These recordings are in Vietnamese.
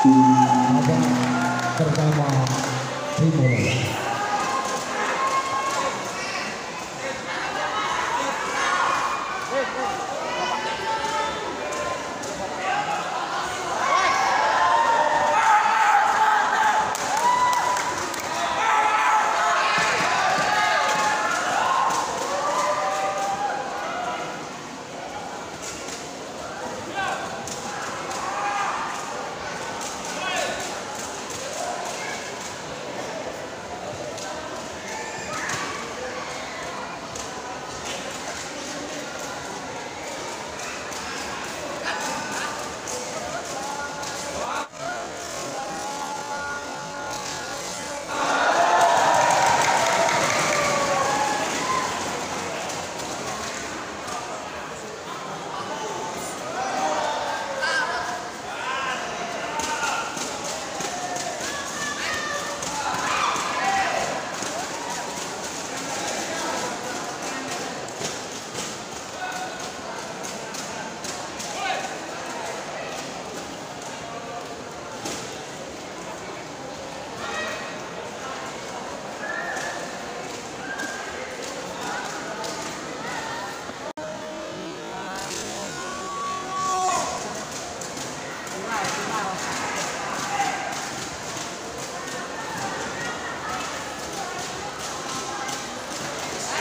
Babak pertama Timur.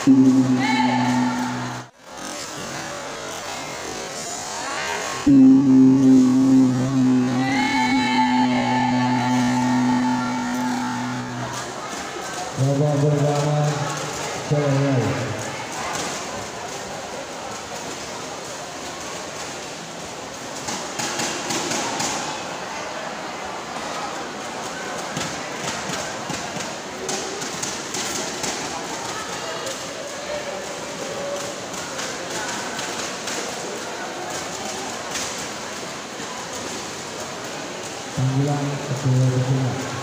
Mm-hmm. Milan Ateneo de Milan.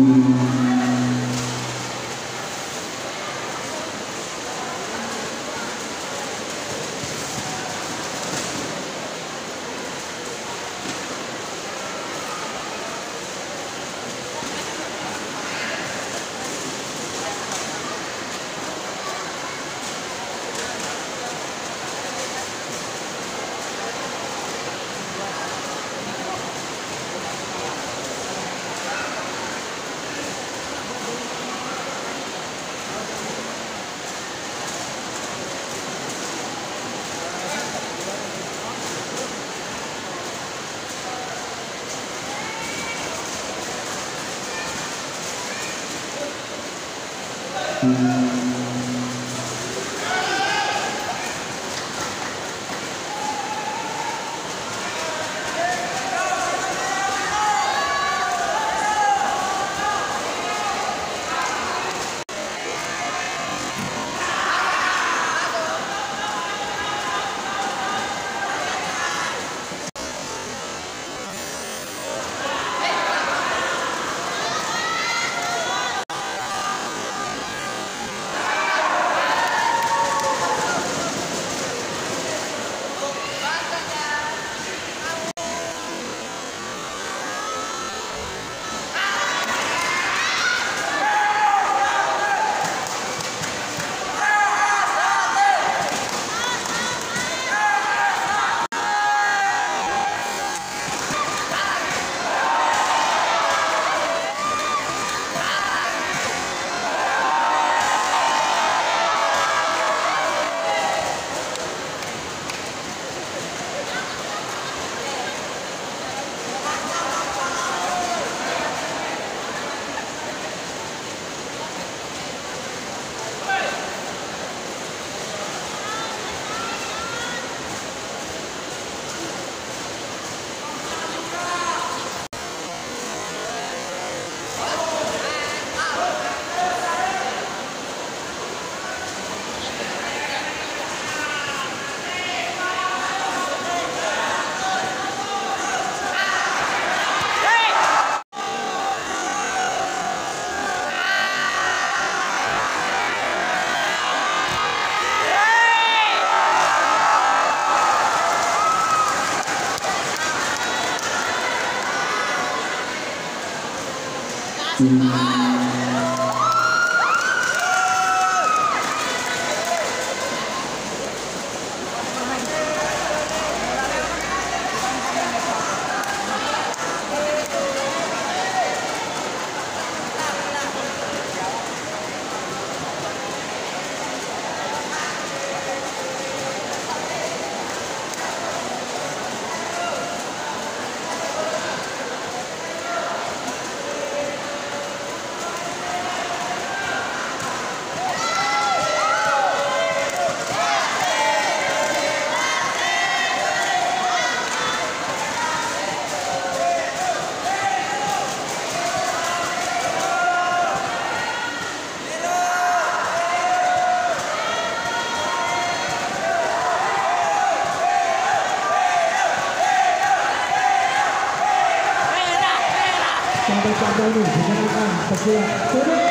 Sim. Música Música 关注陈先生啊再见再见